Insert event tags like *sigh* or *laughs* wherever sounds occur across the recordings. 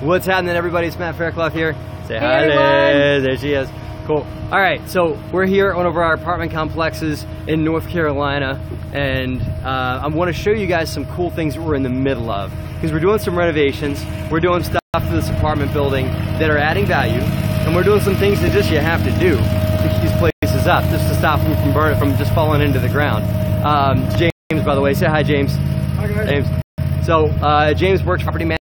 What's happening, everybody? It's Matt Faircloth here. Say Hey, hi, everyone. There she is. Cool. All right, so we're here at one of our apartment complexes in North Carolina, and uh, I want to show you guys some cool things that we're in the middle of. Because we're doing some renovations, we're doing stuff to this apartment building that are adding value, and we're doing some things that just you have to do to keep these places up, just to stop them from burning, from just falling into the ground. Um, James, by the way, say hi, James. Hi guys. James. So uh, James works property management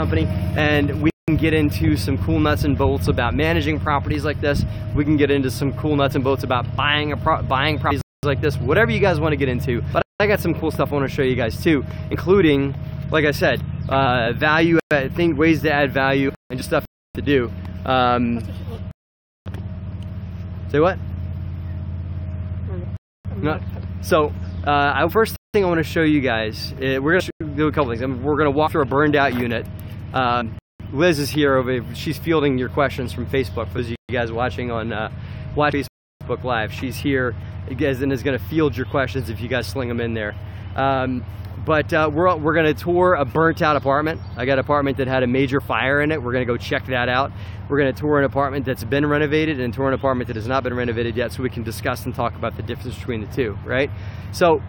company, and we can get into some cool nuts and bolts about managing properties like this. We can get into some cool nuts and bolts about buying a pro- buying properties like this. Whatever you guys want to get into. But I got some cool stuff I want to show you guys too, including, like I said, uh, value, I think ways to add value, and just stuff to do. Um, say what? No. So, uh, I, first thing I want to show you guys, uh, we're going to do a couple things. We're going to walk through a burned out unit. Um, Liz is here over. She's fielding your questions from Facebook. For those of you guys watching on uh, watch Facebook Live, she's here guys, and is going to field your questions if you guys sling them in there. Um, but uh, we're we're going to tour a burnt out apartment. I got an apartment that had a major fire in it. We're going to go check that out. We're going to tour an apartment that's been renovated and tour an apartment that has not been renovated yet, so we can discuss and talk about the difference between the two. Right. So,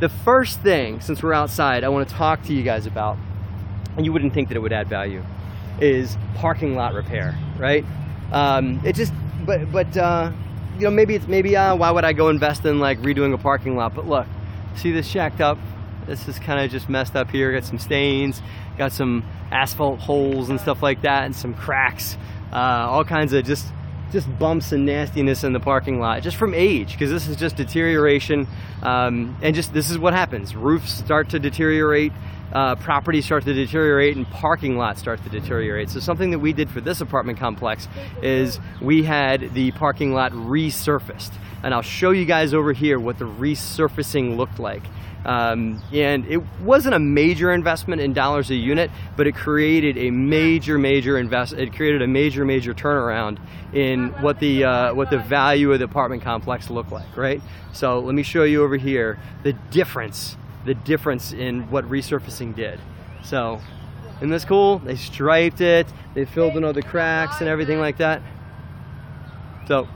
the first thing, since we're outside, I want to talk to you guys about, and you wouldn't think that it would add value, is parking lot repair. Right. Um, it just, but but uh, you know maybe it's maybe uh, why would I go invest in like redoing a parking lot? But look, see this shacked up this is kind of just messed up here. Got some stains, got some asphalt holes and stuff like that, and some cracks. Uh, all kinds of just just bumps and nastiness in the parking lot, just from age, because this is just deterioration. Um, and just this is what happens: roofs start to deteriorate, uh, properties start to deteriorate, and parking lots start to deteriorate. So something that we did for this apartment complex is we had the parking lot resurfaced, and I'll show you guys over here what the resurfacing looked like. Um, and it wasn't a major investment in dollars a unit, but it created a major, major invest. It created a major, major turnaround in what the uh, what the value of the apartment complex looked like. Right. So let me show you over here the difference, the difference in what resurfacing did. So, isn't this cool? They striped it, they filled in all the cracks and everything like that. So,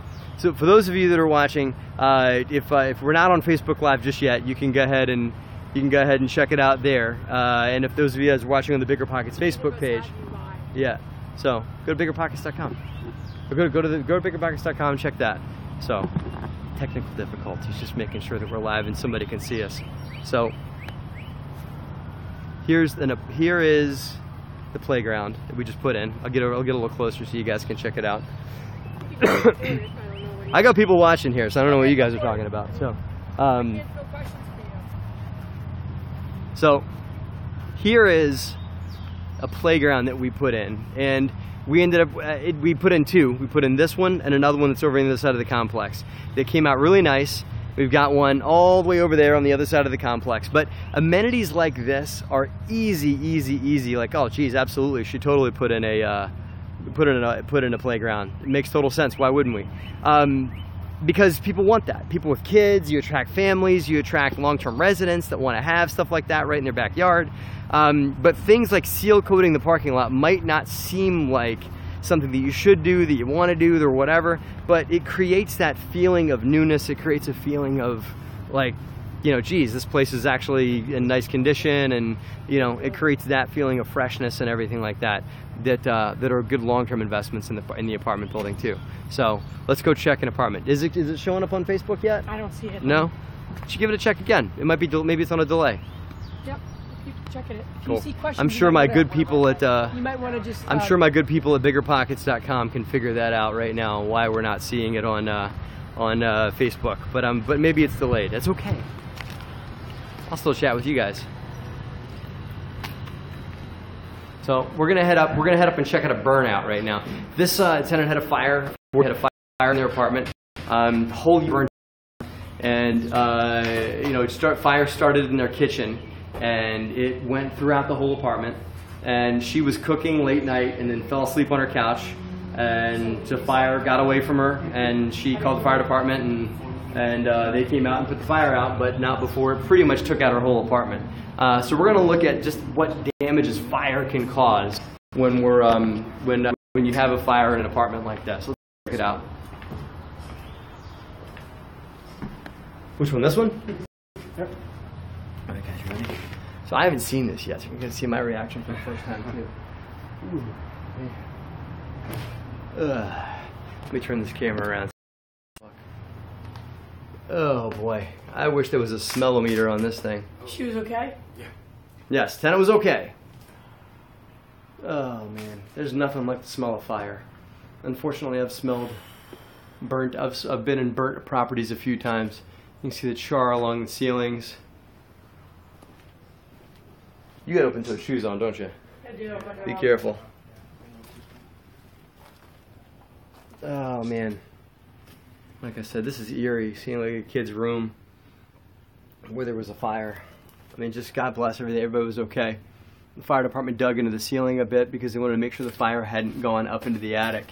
so for those of you that are watching, uh, if, uh, if we're not on Facebook Live just yet, you can go ahead and you can go ahead and check it out there. Uh, and if those of you guys are watching on the Bigger Pockets Facebook page, yeah. So go to biggerpockets.com. Or go to go to the, go to biggerpockets.com and check that. So technical difficulties, just making sure that we're live and somebody can see us. So here's an here is the playground that we just put in. I'll get a, I'll get a little closer so you guys can check it out. *coughs* I got people watching here, so I don't know what you guys are talking about. So, um, so here is a playground that we put in, and we ended up uh, it, we put in two. We put in this one and another one that's over on the other side of the complex. They came out really nice. We've got one all the way over there on the other side of the complex. But amenities like this are easy, easy, easy. Like, oh, geez, absolutely, should totally put in a uh, put in a put in a playground. It makes total sense. Why wouldn't we? Um, because people want that. People with kids, you attract families, you attract long-term residents that want to have stuff like that right in their backyard. Um, but things like seal coating the parking lot might not seem like something that you should do, that you want to do, or whatever. But it creates that feeling of newness. It creates a feeling of like you know, geez, this place is actually in nice condition, and you know, it creates that feeling of freshness and everything like that. That uh, that are good long-term investments in the in the apartment building too. So let's go check an apartment. Is it is it showing up on Facebook yet? I don't see it. No. Should give it a check again. It might be maybe it's on a delay. Yep. Keep checking it. If Cool. you see questions, I'm sure my good people at uh, You might want to just. I'm uh, sure my good people at biggerpockets.com can figure that out right now why we're not seeing it on uh, on uh, Facebook. But um but maybe it's delayed. That's okay. I'll still chat with you guys. So we're gonna head up. We're gonna head up and check out a burnout right now. This uh, tenant had a fire. We had a fire in their apartment. Um, whole burned, and uh, you know, start fire started in their kitchen, and it went throughout the whole apartment. And she was cooking late night, and then fell asleep on her couch. And the fire got away from her, and she called the fire department, and and uh, they came out and put the fire out, but not before it pretty much took out our whole apartment. Uh, so we're going to look at just what damages fire can cause when we're um, when uh, when you have a fire in an apartment like this. Let's check it out. Which one? This one? Yep. All right, guys, ready? So I haven't seen this yet, so you're gonna see my reaction for the first time too. Ooh. Ugh. Let me turn this camera around. Oh boy, I wish there was a smellometer on this thing. She was okay? Yeah. Yes, ten was okay. Oh man, there's nothing like the smell of fire. Unfortunately, I've smelled burnt. I've, I've been in burnt properties a few times. You can see the char along the ceilings. You got open-toed shoes on, don't you? I do. Be careful. Oh man. Like I said, this is eerie. Seeing like a kid's room where there was a fire. I mean, just God bless everything. Everybody was okay. The fire department dug into the ceiling a bit because they wanted to make sure the fire hadn't gone up into the attic.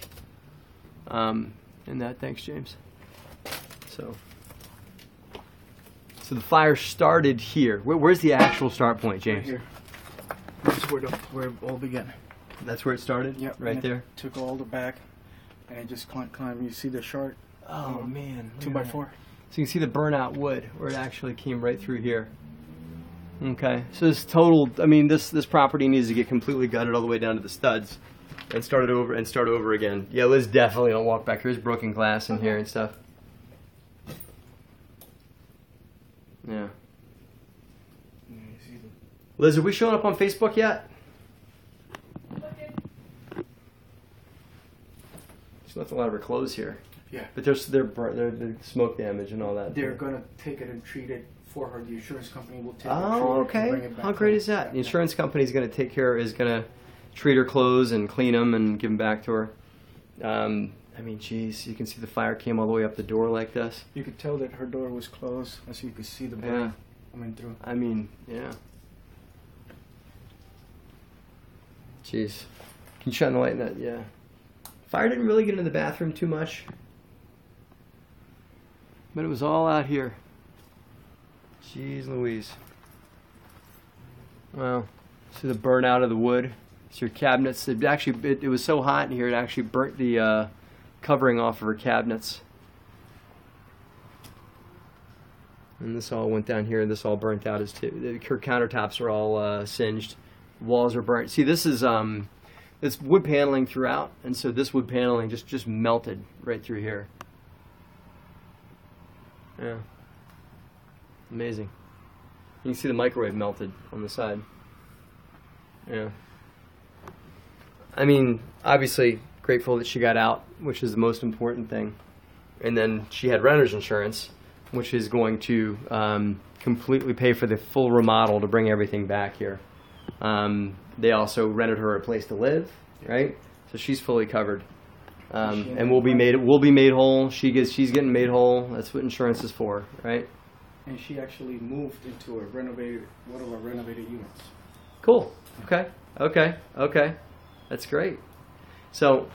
Um, and that, thanks, James. So, so the fire started here. Where, where's the actual start point, Right James? here. This is where, the, where it all began. That's where it started. Yep. right there. Took all the back, and it just climbed. climbed. You see the short Oh hmm. man, two by that. four. So you can see the burnout wood where it actually came right through here. Okay, so this total, I mean, this this property needs to get completely gutted all the way down to the studs, and start it over and start over again. Yeah, Liz definitely don't walk back. There's broken glass in here and stuff. Yeah, Yeah, you see the, Liz, are we showing up on Facebook yet? She left a lot of her clothes here, yeah. but there's they're, bur- they're, they're smoke damage and all that. They're gonna take it and treat it for her. The insurance company will take it. Oh, treat it, and bring okay. it back How great is that? Yeah, The insurance company is going to take care, is going to treat her clothes and clean them and give them back to her. Um, I mean, geez, you can see the fire came all the way up the door like this. You could tell that her door was closed, as you could see the Yeah. burn coming through. I mean, yeah. Jeez. Can you shine the light in that? Yeah. Fire didn't really get into the bathroom too much. But it was all out here. Jeez Louise. Well, see the burnout of the wood. It's your cabinets. It actually, it, it was so hot in here, it actually burnt the uh, covering off of her cabinets. And this all went down here, and this all burnt out as too. Her countertops are all uh, singed. Walls are burnt. See, this is um, it's wood paneling throughout, and so this wood paneling just just melted right through here. Yeah, amazing. You can see the microwave melted on the side. Yeah. I mean, obviously grateful that she got out, which is the most important thing. And then she had renter's insurance, which is going to um, completely pay for the full remodel to bring everything back here. Um, they also rented her a place to live, right? So she's fully covered, um, and we'll be made we'll be made whole. She gets she's getting made whole. That's what insurance is for, right? And she actually moved into a renovated, one of our renovated units. Cool. Okay. Okay. Okay. That's great. So,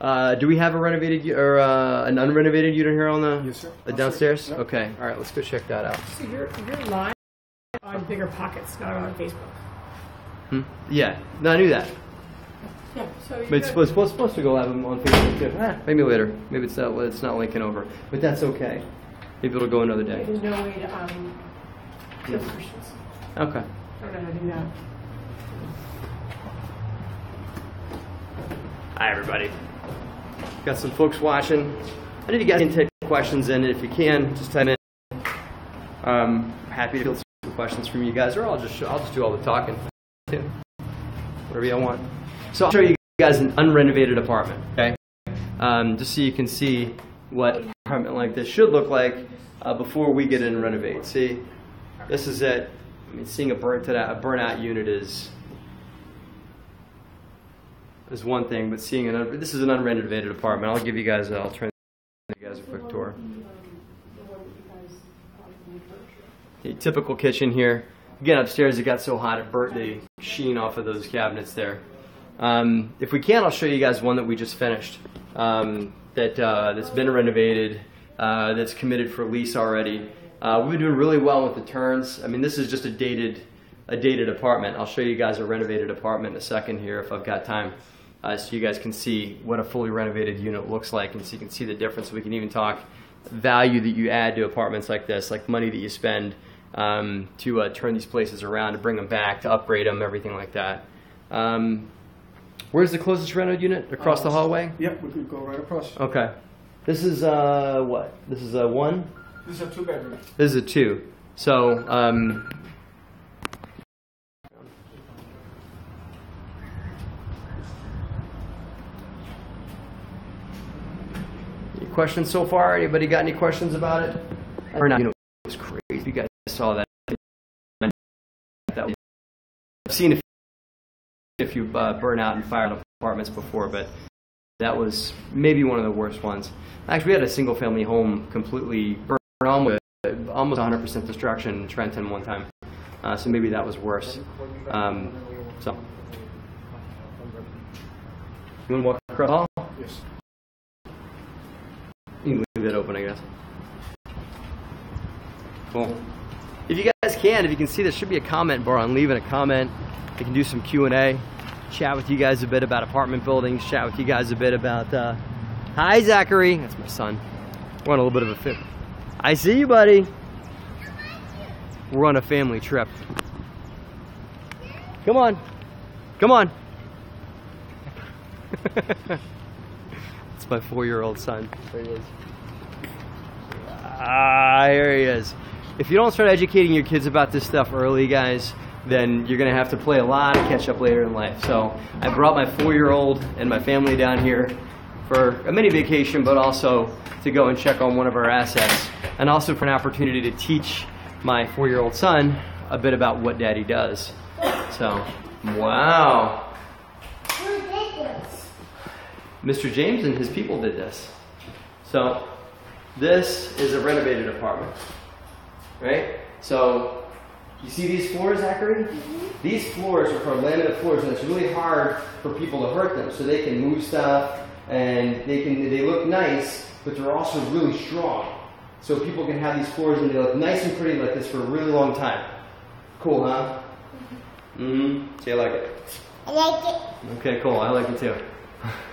uh, do we have a renovated u- or uh, an unrenovated unit here on the Yes, sir. uh, downstairs? Yep. Okay. All right. Let's go check that out. So you're, you're live on Bigger Pockets, not on Facebook. Hmm? Yeah. No, I knew that. Yeah, so you're But it's, good. it's supposed, supposed to go live on Facebook too. Ah, maybe later. Maybe it's not. It's not linking over. But that's okay. Maybe it'll go another day. There's no way to, um, kill Christians. Okay. I don't know how to do that. Hi, everybody. Got some folks watching. I need you guys to take questions in. If you can, just type in. Um, happy to field some questions from you guys, or I'll just I'll just do all the talking too. *laughs* Whatever you want. So I'll show you guys an unrenovated apartment. Okay. Um, just so you can see what an apartment like this should look like uh, before we get in and renovate. See, this is it. I mean, seeing a burnt out a burnout unit is is one thing, but seeing an this is an unrenovated apartment. I'll give you guys. I'll turn you guys a quick tour. The typical kitchen here. Again, upstairs it got so hot it burnt the sheen off of those cabinets there. Um, if we can, I'll show you guys one that we just finished. Um, that uh, that's been renovated. Uh, that's committed for lease already. Uh, we've been doing really well with the turns. I mean, this is just a dated a dated apartment. I'll show you guys a renovated apartment in a second here if I've got time. Uh, so you guys can see what a fully renovated unit looks like and so you can see the difference. We can even talk value that you add to apartments like this, like money that you spend um, to uh, turn these places around, to bring them back, to upgrade them, everything like that. Um, where's the closest rented unit? Across the Uh, hallway? Yep, we could go right across. Okay. This is uh, what? This is a one? This is a two bedroom. This is a two. So, um, any questions so far? Anybody got any questions about it? Or not? You know, it's crazy. You guys saw that. that was, I've seen a few, you uh, burn out and fire apartments before, but that was maybe one of the worst ones. Actually, we had a single family home completely burn almost almost 100% destruction in Trenton one time. Uh, so maybe that was worse. Um, so, you want to walk across the hall? Yes. You can leave that open, I guess. Cool. If you guys can, if you can see, there should be a comment bar on leaving a comment. I can do some Q and A, chat with you guys a bit about apartment buildings, chat with you guys a bit about. Uh, hi, Zachary. That's my son. We're on a little bit of a fit. I see you, buddy. We're on a family trip. Come on. Come on. *laughs* It's my four-year-old son. There he is. Ah, here he is. If you don't start educating your kids about this stuff early, guys, then you're gonna have to play a lot of catch up later in life. So I brought my four-year-old and my family down here for a mini vacation, but also to go and check on one of our assets, and also for an opportunity to teach my four-year-old son a bit about what Daddy does. So, wow. Who did this? Mr. James and his people did this. So, this is a renovated apartment, right? So, you see these floors, Zachary? These floors are called laminate floors, and it's really hard for people to hurt them. So they can move stuff, and they can they look nice, but they're also really strong. So people can have these floors, and they look nice and pretty like this for a really long time. Cool, huh? Mm-hmm. So you like it? I like it. Okay, cool. I like it too.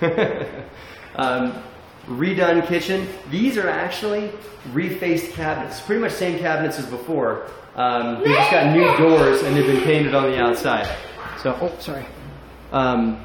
*laughs* um, redone kitchen. These are actually refaced cabinets. Pretty much same cabinets as before. Um, they just got new doors and they've been painted on the outside. So, oh, sorry. Um,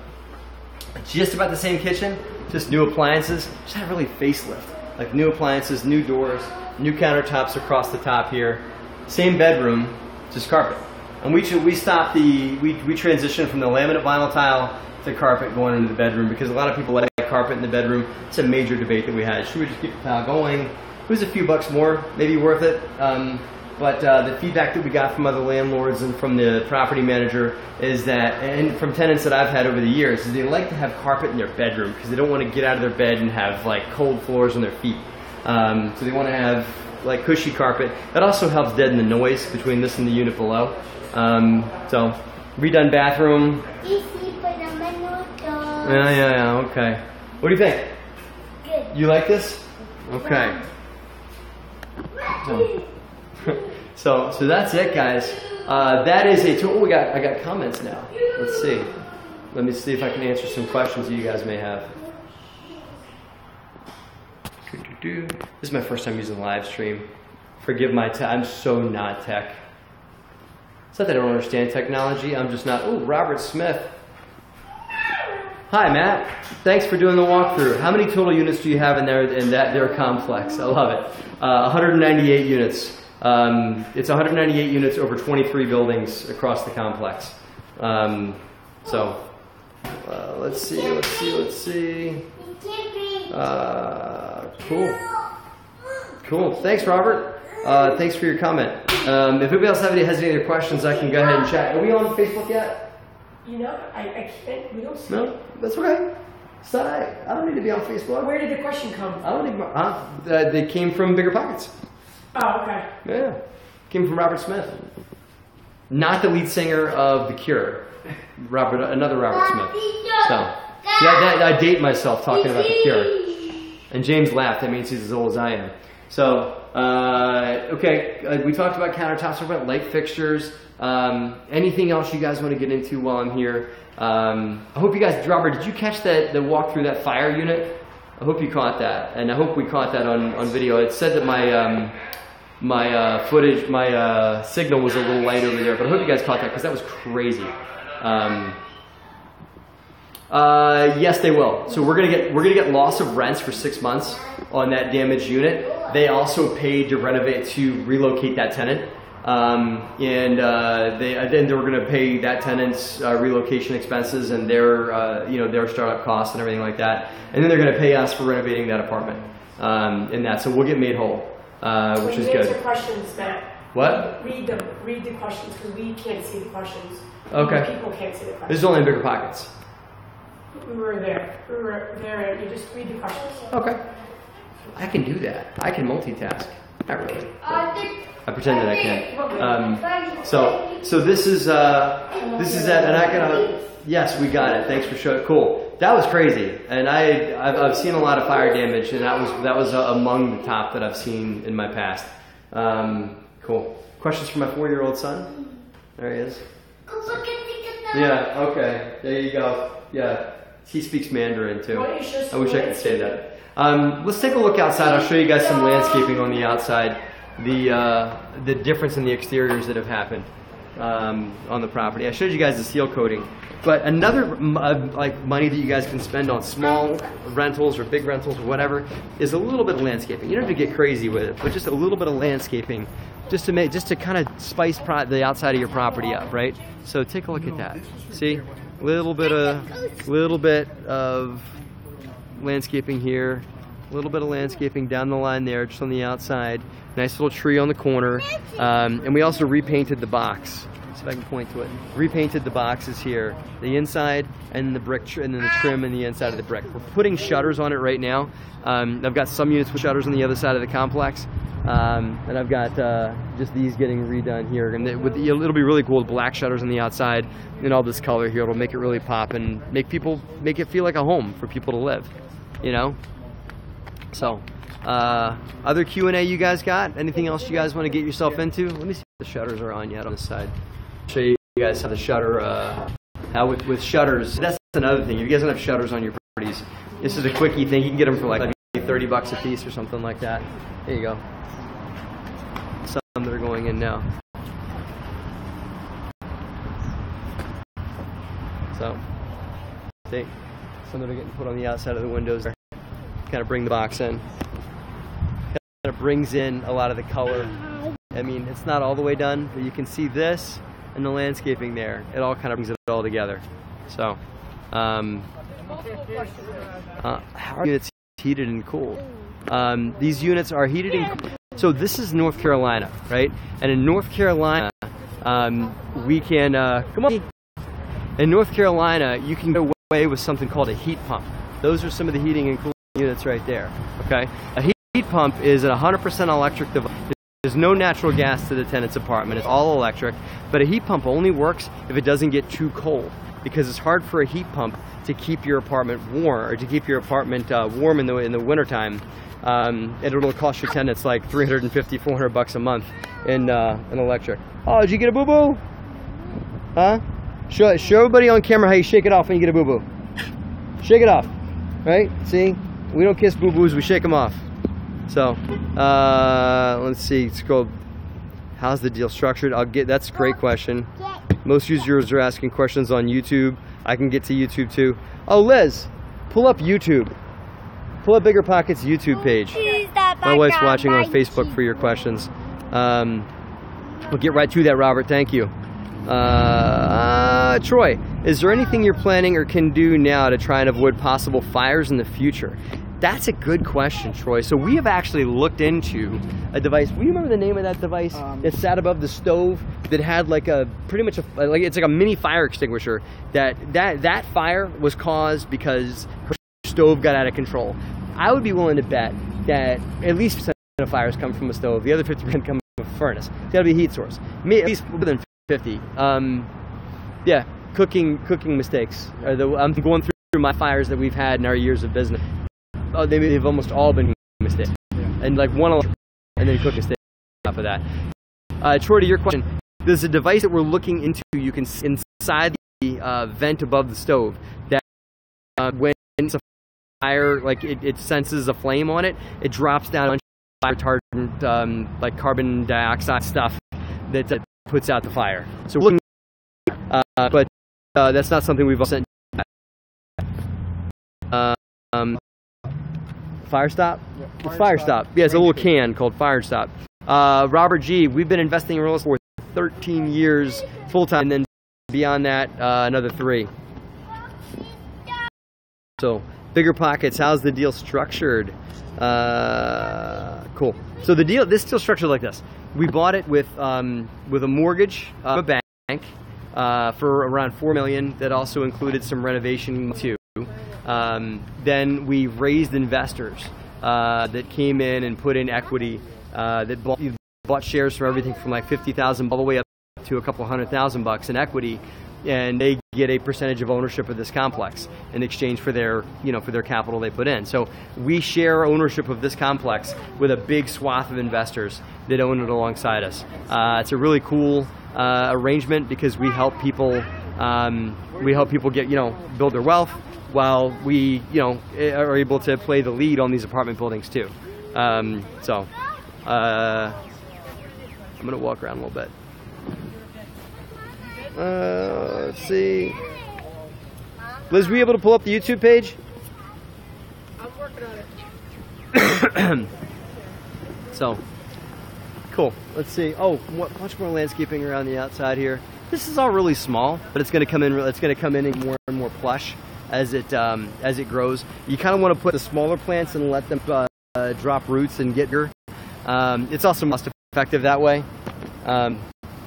just about the same kitchen, just new appliances. Just had a really facelift. Like new appliances, new doors, new countertops across the top here. Same bedroom, just carpet. And we we stopped the we we transitioned from the laminate vinyl tile to carpet going into the bedroom because a lot of people like carpet in the bedroom. It's a major debate that we had. Should we just keep the tile going? It was a few bucks more, maybe worth it. Um, but uh, the feedback that we got from other landlords and from the property manager is that, and from tenants that I've had over the years, is they like to have carpet in their bedroom because they don't want to get out of their bed and have like cold floors on their feet. Um, so they want to have like cushy carpet. That also helps deaden the noise between this and the unit below. Um, so redone bathroom. Easy pa naman. Yeah, yeah, yeah. Okay. What do you think? Good. You like this? Okay. So, *laughs* so, so that's it, guys. Uh, that is a tool. Oh, we got. I got comments now. Let's see. Let me see if I can answer some questions that you guys may have. This is my first time using live stream. Forgive my. Te- I'm so not tech. It's not that I don't understand technology. I'm just not. Oh, Robert Smith. Hi, Matt. Thanks for doing the walkthrough. How many total units do you have in there in that their complex? I love it. Uh, 198 units. Um, it's 198 units over 23 buildings across the complex. Um, so, uh, let's see, let's see, let's see. Uh, cool. Cool. Thanks, Robert. Uh, thanks for your comment. Um, if anybody else has any other questions, I can go ahead and chat. Are we on Facebook yet? You know, I, I can't, we don't see. No, that's okay. It's not, I, I don't need to be on Facebook. Where did the question come from? I don't even. Huh? Uh, they came from Bigger Pockets. Oh, okay. Yeah, came from Robert Smith, not the lead singer of The Cure. Robert, another Robert Smith. So see, I, I, I date myself talking about The Cure. And James laughed. That means he's as old as I am. So uh, okay, uh, we talked about countertops, we talked about light fixtures. Um, anything else you guys want to get into while I'm here? Um, I hope you guys, Robert, did you catch that the walk through that fire unit? I hope you caught that, and I hope we caught that on, on video. It said that my um, my uh, footage, my uh, signal was a little light over there, but I hope you guys caught that because that was crazy. Um, uh, yes, they will. So we're gonna get we're gonna get loss of rents for six months on that damaged unit. They also paid to renovate to relocate that tenant, um, and uh, they then they were gonna pay that tenant's uh, relocation expenses and their uh, you know their startup costs and everything like that. And then they're gonna pay us for renovating that apartment um, and that. So we'll get made whole, uh, which is you answer good. questions, Matt. What? Read them. Read the questions because we can't see the questions. Okay. People can't see the questions. This is only in bigger pockets. We were there. We were there. You just read the questions. Okay. I can do that. I can multitask. Not really. I I pretend that I can. Um, so, so this is uh, this is that, and I can. Yes, we got it. Thanks for showing. Cool. That was crazy, and I I've, I've seen a lot of fire damage, and that was that was uh, among the top that I've seen in my past. Um, cool. Questions for my four-year-old son? There he is. Yeah. Okay. There you go. Yeah. He speaks Mandarin too. Why don't you show I wish I could say that. Um, let's take a look outside. I'll show you guys some landscaping on the outside. The uh, the difference in the exteriors that have happened um, on the property. I showed you guys the seal coating, but another uh, like money that you guys can spend on small rentals or big rentals or whatever is a little bit of landscaping. You don't have to get crazy with it, but just a little bit of landscaping, just to make just to kind of spice pro- the outside of your property up, right? So take a look at that. See, little bit of little bit of landscaping here, a little bit of landscaping down the line there, just on the outside. Nice little tree on the corner, um, and we also repainted the box. See if I can point to it. Repainted the boxes here, the inside and the brick, and then the trim and the inside of the brick. We're putting shutters on it right now. Um, I've got some units with shutters on the other side of the complex, um, and I've got uh, just these getting redone here. And the, it'll be really cool with black shutters on the outside and all this color here. It'll make it really pop and make people make it feel like a home for people to live. You know. So, uh, other Q and A you guys got? Anything else you guys want to get yourself into? Let me see if the shutters are on yet on this side. Show you guys how the shutter, uh, how with, with shutters. That's another thing. If you guys don't have shutters on your properties, this is a quickie thing. You can get them for like 30 bucks a piece or something like that. There you go. Some that are going in now. So, see, some that are getting put on the outside of the windows kind of bring the box in. Kind of brings in a lot of the color. I mean, it's not all the way done, but you can see this and the landscaping there. It all kind of brings it all together. So, um, uh, how are units heated and cooled? Um, these units are heated and so this is North Carolina, right? And in North Carolina, um, we can uh, come on. In North Carolina, you can get away with something called a heat pump. Those are some of the heating and cooling units right there. Okay, a heat, pump is a 100% electric device. There's no natural gas to the tenant's apartment. It's all electric. But a heat pump only works if it doesn't get too cold because it's hard for a heat pump to keep your apartment warm or to keep your apartment uh, warm in the in the wintertime. Um, and it'll cost your tenants like 350, 400 bucks a month in uh, in electric. Oh, did you get a boo boo? Huh? Show, show everybody on camera how you shake it off when you get a boo boo. Shake it off, right? See, we don't kiss boo boos, we shake them off. So, uh, let's see. It's called. How's the deal structured? I'll get. That's a great question. Most users are asking questions on YouTube. I can get to YouTube too. Oh, Liz, pull up YouTube. Pull up Bigger Pockets YouTube page. My wife's watching on Facebook for your questions. Um, we'll get right to that, Robert. Thank you. Uh, uh, Troy, is there anything you're planning or can do now to try and avoid possible fires in the future? That's a good question, Troy. So we have actually looked into a device. Do you remember the name of that device Um, that sat above the stove that had like a pretty much a like it's like a mini fire extinguisher. That that that fire was caused because her stove got out of control. I would be willing to bet that at least percent of fires come from a stove. The other 50% come from a furnace. It's got to be a heat source. At least more than 50. Um, yeah, cooking cooking mistakes. Are the, I'm going through my fires that we've had in our years of business. Oh, they, they've almost all been mistakes. And like one and then cook on top of that. Uh, Troy, to your question, there's a device that we're looking into. You can see inside the uh, vent above the stove that uh, when it's a fire, like it, it senses a flame on it, it drops down a fire retardant, um, like carbon dioxide stuff that's puts out the fire. So we're looking, uh, but uh, that's not something we've all sent. Uh, um, fire stop. It's Fire Stop. Yeah, it's a little can called Fire Stop. Uh, Robert G. We've been investing in real estate for 13 years full time, and then beyond that, uh, another three. So, bigger pockets. How's the deal structured? Uh, cool. So the deal, this deal structured like this. We bought it with um, with a mortgage, uh, a bank, uh, for around four million. That also included some renovation too. Um, then we raised investors uh, that came in and put in equity uh, that bought, bought shares for everything from like 50,000 all the way up to a couple hundred thousand bucks in equity and they get a percentage of ownership of this complex in exchange for their you know for their capital they put in. So we share ownership of this complex with a big swath of investors that own it alongside us. Uh, it's a really cool uh, arrangement because we help people um, we help people get you know build their wealth while we you know eh, are able to play the lead on these apartment buildings too. Um, so uh, I'm gonna walk around a little bit uh, let's see. Liz, were you able to pull up the YouTube page? I'm working on it. *coughs* So, cool. Let's see. Oh, mu- much more landscaping around the outside here. This is all really small, but it's going to come in. It's going to come in more and more plush as it um, as it grows. You kind of want to put the smaller plants and let them uh, drop roots and get bigger. Um, it's also cost effective that way. Um,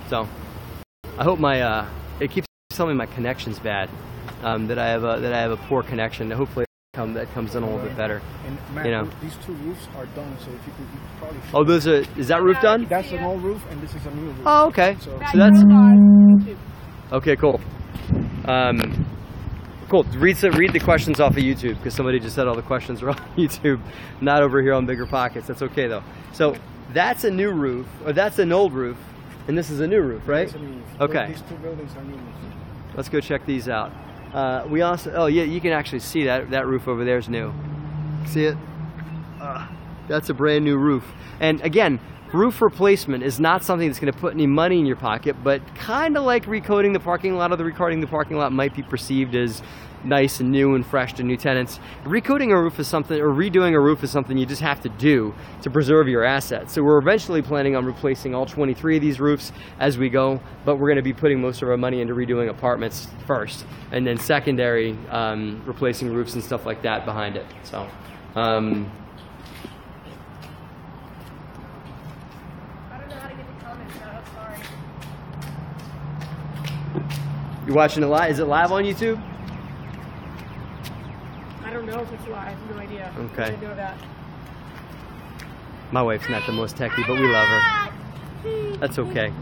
so, I hope my uh, it keeps telling me my connection's bad. Um, that I have a that I have a poor connection. Hopefully, come, that comes in a little bit better. And Matt, You know. these two roofs are done, so if you could you probably. Oh, those are is that roof done? That's an old roof, and this is a new roof. Oh, okay. So- So that's okay. Cool. Um, cool. Read some, read the questions off of YouTube because somebody just said all the questions are *laughs* on YouTube, not over here on Bigger Pockets. That's okay though. So that's a new roof, or that's an old roof, and this is a new roof, right? New roof. Okay. These two buildings are new roofs. Let's go check these out. Uh, we also, oh yeah, you can actually see that that roof over there is new. See it? Uh, that's a brand new roof. And again, roof replacement is not something that's going to put any money in your pocket, but kind of like recoding the parking lot, or the recoding the parking lot might be perceived as nice and new and fresh to new tenants. Recoding a roof is something, or redoing a roof is something you just have to do to preserve your assets. So we're eventually planning on replacing all 23 of these roofs as we go, but we're going to be putting most of our money into redoing apartments first, and then secondary um, replacing roofs and stuff like that behind it. So. Um, I don't know how to get the comments out. I'm sorry. You're watching it live? Is it live on YouTube? I don't know if it's live. I have no idea. Okay. I didn't know that. My wife's not the most techy, but we love her. That's okay.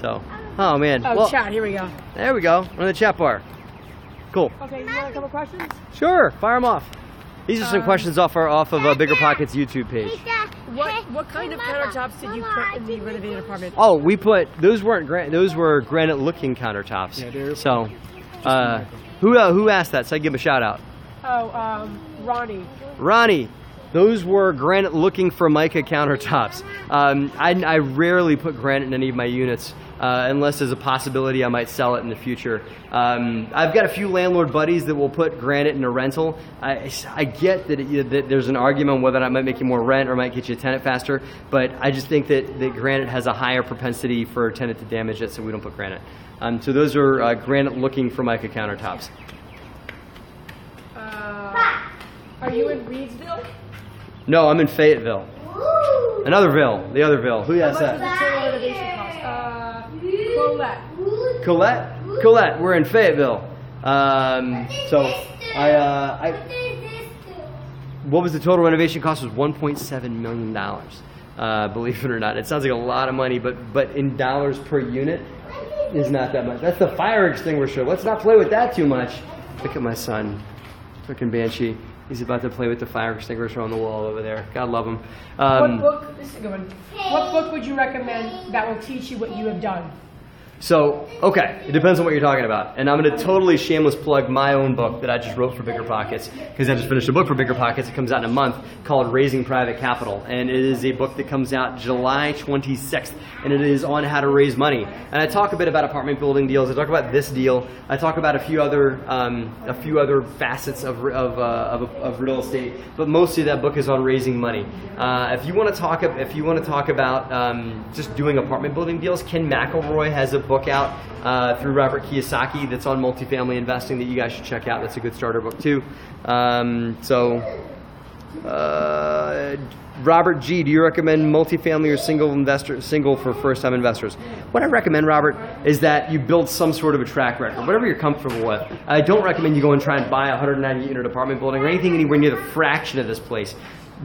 So, oh man. Oh, well, chat. Here we go. there we go. We're in the chat bar. Cool. Okay, you want a couple questions? Sure. Fire them off. These are some Um, questions off our off of uh, Bigger Pockets YouTube page. What what kind of countertops did you put in the renovated apartment? Oh, we put those weren't gran- those were granite looking countertops. Yeah, they're- so. Uh, who uh, who asked that? So I give 'em a shout out. Oh, um, Ronnie. Ronnie, those were granite looking Formica countertops. Um, I, I rarely put granite in any of my units. Uh, unless there's a possibility I might sell it in the future. Um, I've got a few landlord buddies that will put granite in a rental. I, I get that, it, that there's an argument whether it might make you more rent or might get you a tenant faster, but I just think that, that granite has a higher propensity for a tenant to damage it, so we don't put granite. Um, so those are uh, granite looking Formica countertops. Uh, are you in Reedsville? No, I'm in Fayetteville. Another Ville, the other Ville. Who How much that? does the total renovation cost? Uh, Colette. Colette, Colette, we're in Fayetteville. Um, so I, uh, I, what was the total renovation cost? Was 1.7 million dollars. Uh, believe it or not, it sounds like a lot of money, but but in dollars per unit is not that much. That's the fire extinguisher. Let's not play with that too much. Look at my son. Fucking banshee. He's about to play with the fire extinguisher on the wall over there. God love him. Um, what book? This is a good one. What book would you recommend that will teach you what you have done? So, okay, it depends on what you're talking about. And I'm going to totally shameless plug my own book that I just wrote for Bigger Pockets because I just finished a book for Bigger Pockets. It comes out in a month called Raising Private Capital. And it is a book that comes out July 26th. And it is on how to raise money. And I talk a bit about apartment building deals. I talk about this deal. I talk about a few other, um, a few other facets of, of, uh, of, of real estate. But mostly that book is on raising money. Uh, if you want to talk, if you want to talk about um, just doing apartment building deals, Ken McElroy has a book out uh, through Robert Kiyosaki that's on multifamily investing that you guys should check out. That's a good starter book too. Um, so, uh, Robert G, do you recommend multifamily or single investor, single for first-time investors? What I recommend, Robert, is that you build some sort of a track record, whatever you're comfortable with. I don't recommend you go and try and buy a 190 unit apartment building or anything anywhere near the fraction of this place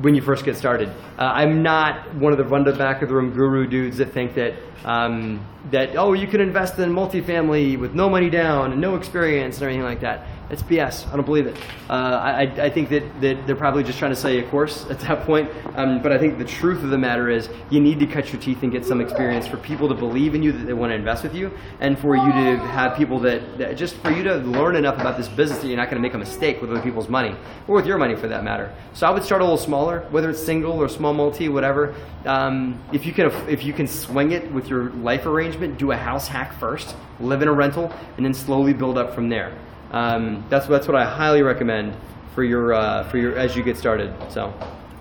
when you first get started. Uh, I'm not one of the run to the back of the room guru dudes that think that um, that oh you can invest in multifamily with no money down and no experience and everything like that. It's BS. I don't believe it. Uh, I, I think that, that they're probably just trying to sell you a course at that point. Um, but I think the truth of the matter is you need to cut your teeth and get some experience for people to believe in you that they want to invest with you, and for you to have people that, that just for you to learn enough about this business that you're not going to make a mistake with other people's money or with your money for that matter. So I would start a little smaller, whether it's single or small multi, whatever. Um, if you can if you can swing it with your life arrangement, do a house hack first, live in a rental, and then slowly build up from there. Um, that's that's what I highly recommend for your uh, for your as you get started. So,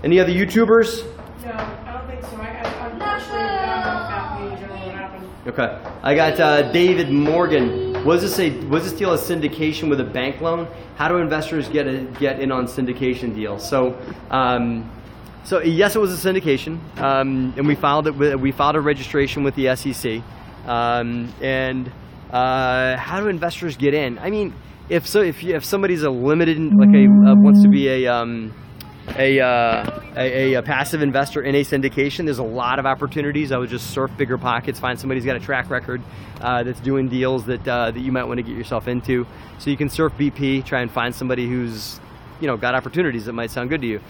any other YouTubers? No, I don't think so. I, I, unfortunately, I don't know that page or what happened. Okay, I got uh, David Morgan. Was this a was this deal a syndication with a bank loan? How do investors get a, get in on syndication deals? So. Um, so yes, it was a syndication, um, and we filed it. With, we filed a registration with the SEC. Um, and uh, how do investors get in? I mean, if so, if you, if somebody's a limited, like a uh, wants to be a um, a, uh, a, a passive investor in a syndication, there's a lot of opportunities. I would just surf bigger pockets, find somebody who's got a track record uh, that's doing deals that uh, that you might want to get yourself into. So you can surf BP, try and find somebody who's you know got opportunities that might sound good to you.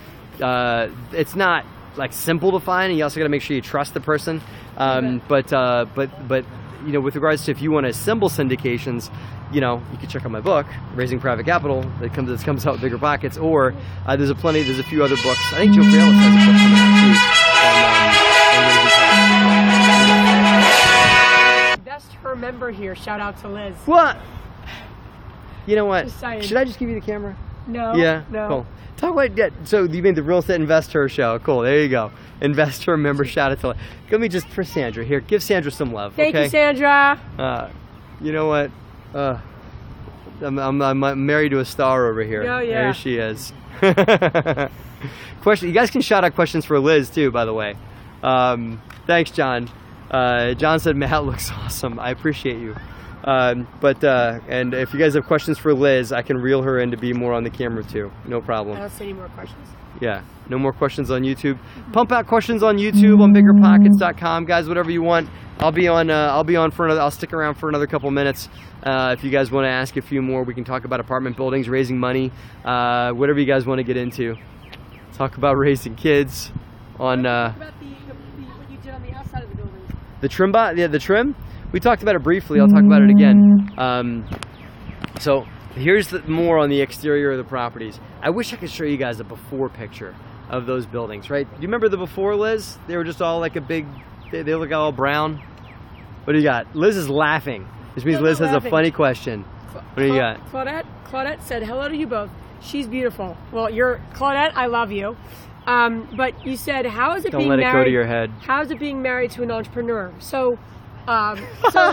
Uh, it's not like simple to find, and you also got to make sure you trust the person. Um, but uh, but but you know, with regards to if you want to assemble syndications, you know, you can check out my book, Raising Private Capital, that comes that comes out with bigger pockets. Or uh, there's a plenty, there's a few other books. I think Joe Fairless has a book coming out too. on, um, on raising private capital. Best her member here. Shout out to Liz. What? You know what? Should I just give you the camera? No. Yeah. No. Cool. Talk about yeah. So you made the real estate investor show. Cool. There you go. Investor member. Shout out to. Liz. Let me just for Sandra here. Give Sandra some love. Thank okay? you, Sandra. Uh, you know what? Uh, I'm, I'm, I'm married to a star over here. Oh, yeah. There she is. *laughs* Question. You guys can shout out questions for Liz too, by the way. Um, thanks, John. Uh, John said Matt *laughs* looks awesome. I appreciate you. Um, but uh, and if you guys have questions for Liz, I can reel her in to be more on the camera too. No problem. I don't see any more questions. Yeah, no more questions on YouTube. Pump out questions on YouTube on biggerpockets.com, guys. Whatever you want. I'll be on. Uh, I'll be on for another. I'll stick around for another couple minutes. Uh, if you guys want to ask a few more, we can talk about apartment buildings, raising money, uh, whatever you guys want to get into. Talk about raising kids on uh, about the, the, the, what you did on the outside of the building? the trim. Bot, yeah, the trim. We talked about it briefly. I'll talk about it again. Um, so here's the, more on the exterior of the properties. I wish I could show you guys a before picture of those buildings. Right? Do you remember the before, Liz? They were just all like a big. They, they look all brown. What do you got? Liz is laughing, which means Liz has a funny question. What do you got? Claudette, Claudette said hello to you both. She's beautiful. Well, you're Claudette. I love you. Um, but you said, how is it Don't being let it go to married? your head. How is it being married to an entrepreneur? So, um, *laughs* so,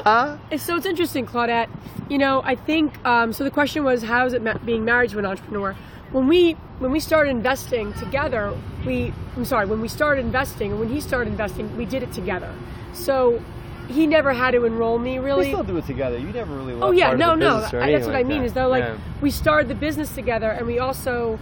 it's- so it's interesting, Claudette. You know, I think um, so. The question was, how is it ma- being married to an entrepreneur? When we when we started investing together, we I'm sorry, when we started investing and when he started investing, we did it together. So he never had to enroll me really. We still do it together. You never really. Oh yeah, no, no. I- That's what I mean. that. Is though like Yeah. we started the business together, and we also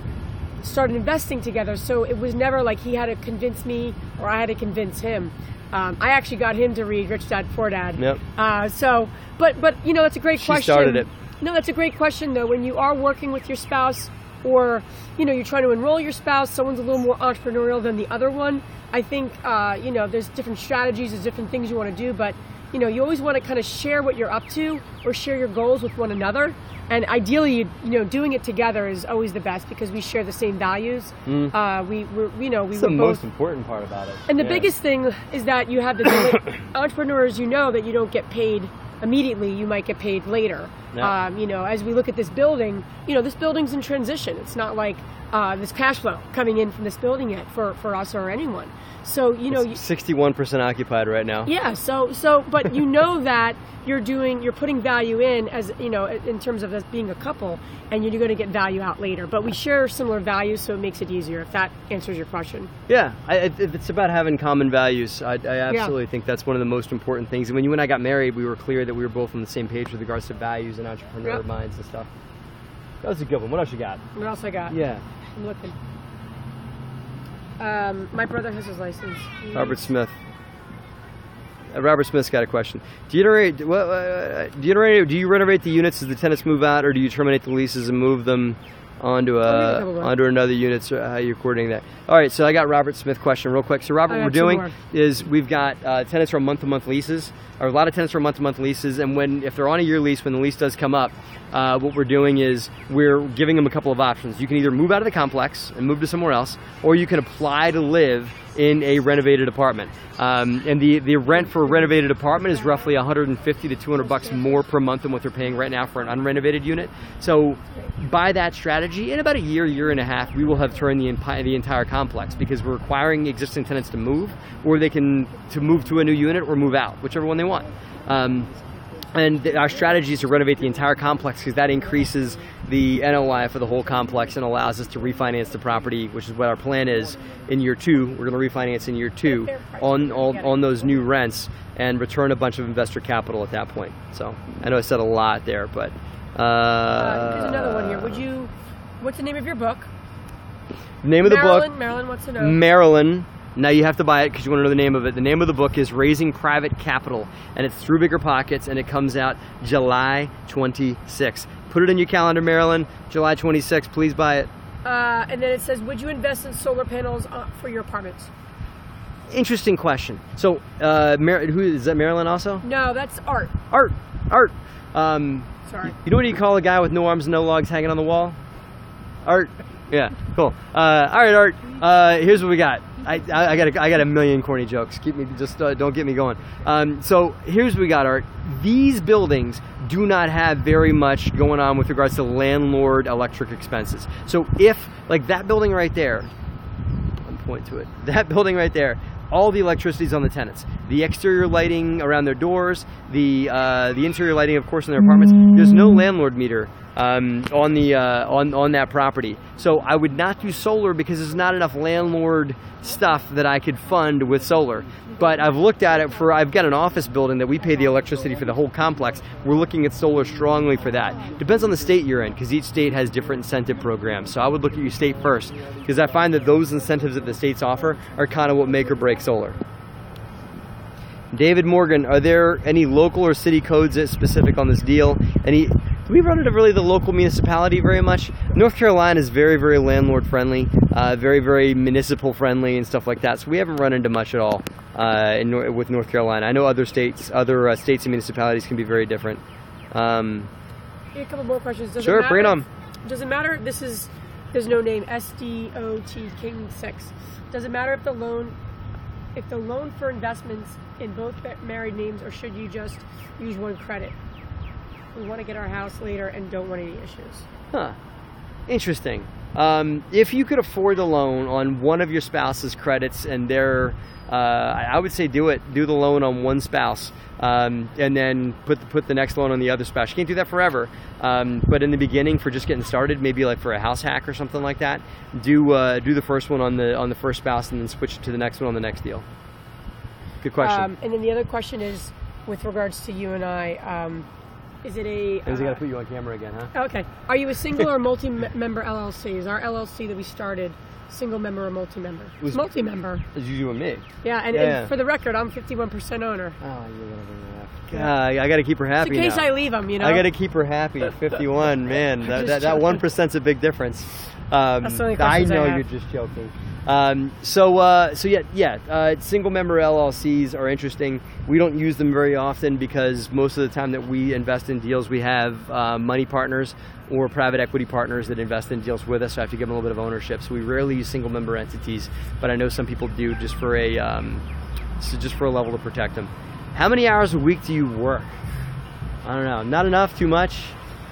started investing together. So it was never like he had to convince me or I had to convince him. Um, I actually got him to read Rich Dad Poor Dad. Yep. Uh, so, but but you know, that's a great She question. started it. No, that's a great question though. When you are working with your spouse, or you know you're trying to enroll your spouse, someone's a little more entrepreneurial than the other one. I think uh, you know there's different strategies, there's different things you want to do, but you know you always want to kind of share what you're up to or share your goals with one another. And ideally, you, you know, doing it together is always the best because we share the same values. Uh, we, we're, you know, we That's the were most both important part about it. and the Yeah. biggest thing is that you have the *coughs* entrepreneurs. You know that you don't get paid immediately. You might get paid later. Yeah. Um, you know, as we look at this building, you know, this building's in transition. It's not like uh, this cash flow coming in from this building yet for, for us or anyone. So you know, 61% occupied right now. yeah. So so, but you know *laughs* that you're doing, you're putting value in as you know, in terms of us being a couple, and you're going to get value out later. But we share similar values, so it makes it easier. If that answers your question. Yeah, I, it's about having common values. I, I absolutely think that's one of the most important things. And when you and I got married, we were clear that we were both on the same page with regards to values and entrepreneur Yep. minds and stuff. That was a good one. What else you got? What else I got? Yeah, I'm looking. Um, my brother has his license. Robert Smith. Uh, Robert Smith's got a question. Do you renovate? What, uh, do you renovate? Do you renovate the units as the tenants move out, or do you terminate the leases and move them onto can uh, onto another unit? So how are you coordinating that? All right. So I got Robert Smith question real quick. So Robert, what we're doing is we've got uh, tenants are month to month leases, or a lot of tenants are month to month leases, and when if they're on a year lease, when the lease does come up, uh, what we're doing is we're giving them a couple of options. You can either move out of the complex and move to somewhere else, or you can apply to live in a renovated apartment. Um, and the, the rent for a renovated apartment is roughly 150 to 200 bucks more per month than what they're paying right now for an unrenovated unit. So, by that strategy, in about a year, year and a half, we will have turned the, empi- the entire complex because we're requiring existing tenants to move, or they can to move to a new unit or move out, whichever one they want. Um, and our strategy is to renovate the entire complex because that increases the NOI for the whole complex and allows us to refinance the property, which is what our plan is in year two. We're going to refinance in year two on, on on those new rents and return a bunch of investor capital at that point. So I know I said a lot there, but uh, Uh, there's another one here. Would you? What's the name of your book? name of the book Marilyn wants to know. Marilyn. Now you have to buy it because you want to know the name of it. The name of the book is Raising Private Capital, and it's through Bigger Pockets, and it comes out July 26. Put it in your calendar, Marilyn. July 26. Please buy it. uh, and then it says, "Would you invest in solar panels uh, for your apartments?" Interesting question. So, uh, Mar- who is that? Marilyn also? No, that's art. Art, art. Um, Sorry. you know what you call a guy with no arms, and no legs hanging on the wall? Art. Yeah, cool. Uh, all right, Art. Uh, here's what we got. I, I, got a, I got a million corny jokes. Keep me just uh, don't get me going. Um, so here's what we got, Art. These buildings do not have very much going on with regards to landlord electric expenses. So if like that building right there, I'll point to it. *laughs* That building right there, all the electricity is on the tenants. The exterior lighting around their doors, the uh, the interior lighting, of course, in their apartments. There's no landlord meter um, on the uh, on on that property. So I would not do solar because there's not enough landlord stuff that I could fund with solar. But I've looked at it for I've got an office building that we pay the electricity for the whole complex. We're looking at solar strongly for that. Depends on the state you're in because each state has different incentive programs. So I would look at your state first because I find that those incentives that the states offer are kind of what make or break solar. David Morgan, are there any local or city codes that specific on this deal? Any? We run into really the local municipality very much? North Carolina is very, very landlord friendly, uh, very, very municipal friendly, and stuff like that. So we haven't run into much at all uh, in, with North Carolina. I know other states, other uh, states and municipalities can be very different. Um, a couple more questions. Does Sure, it bring it matter on. Does it matter? This is there's no name. S D O T King Six. Does it matter if the loan, if the loan for investments in both married names, or should you just use one credit? We want to get our house later and don't want any issues. Huh. Interesting. Um, if you could afford the loan on one of your spouse's credits and their, uh, I would say do it. Do the loan on one spouse, um, and then put the, put the next loan on the other spouse. You can't do that forever, um, but in the beginning, for just getting started, maybe like for a house hack or something like that, do uh, do the first one on the on the first spouse, and then switch to the next one on the next deal. Good question. Um, and then the other question is, with regards to you and I, um, is it a? Is I got uh, to put you on camera again, huh? Okay. Are you a single or *laughs* multi-member LLC? Is our LLC that we started single member or multi-member. Was- It's multi-member. As you and me. Yeah, and, Yeah, and yeah. for the record, I'm 51% owner. Oh, you're gonna be little bit I got to keep her happy. In case now. I leave them, you know. I got to keep her happy. 51, man. *laughs* That just that, that joking. 1%'s a big difference. Um, That's the only I I know have. you're just joking. Um, so, uh, so yeah, yeah. Uh, single member LLCs are interesting. We don't use them very often because most of the time that we invest in deals, we have uh, money partners or private equity partners that invest in deals with us. So I have to give them a little bit of ownership. So we rarely use single member entities, but I know some people do just for a um, so just for a level to protect them. How many hours a week do you work? I don't know. Not enough? Too much?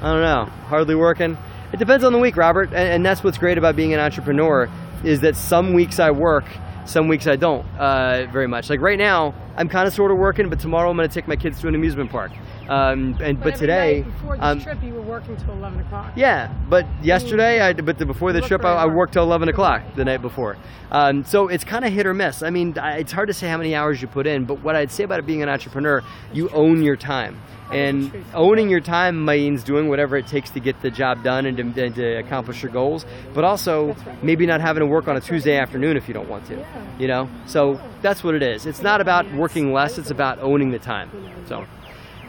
I don't know. Hardly working? It depends on the week, Robert. And, and that's what's great about being an entrepreneur is that some weeks I work, some weeks I don't uh, very much. Like right now, I'm kind of sort of working, but tomorrow I'm going to take my kids to an amusement park. Um, and but, every today, before this um, trip, you were working till 11 o'clock. yeah, but yesterday, I but the, before the trip, I, I worked till eleven o'clock the night before. Um, so it's kind of hit or miss. I mean, I- it's hard to say how many hours you put in, but what I'd say about it being an entrepreneur, you own your time, and owning your time means doing whatever it takes to get the job done and to, and to accomplish your goals. But also right. maybe not having to work on a Tuesday afternoon if you don't want to. You know, so that's what it is. It's not about working less; it's about owning the time. So.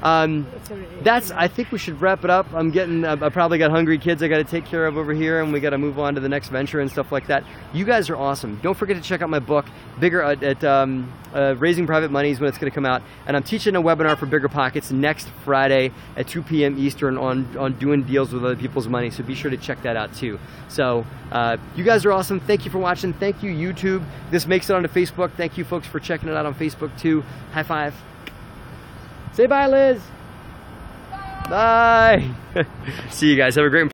Um, That's what it is. that's. I think we should wrap it up. I'm getting. I I probably got hungry kids. I got to take care of over here, and we got to move on to the next venture and stuff like that. You guys are awesome. Don't forget to check out my book, bigger at, at um, uh, raising private money is when it's going to come out, and I'm teaching a webinar for Bigger Pockets next Friday at 2 p.m. Eastern on on doing deals with other people's money. So be sure to check that out too. So uh, you guys are awesome. Thank you for watching. Thank you YouTube. This makes it onto Facebook. Thank you folks for checking it out on Facebook too. High five. Say bye, Liz. Bye. *laughs* See you guys. Have a great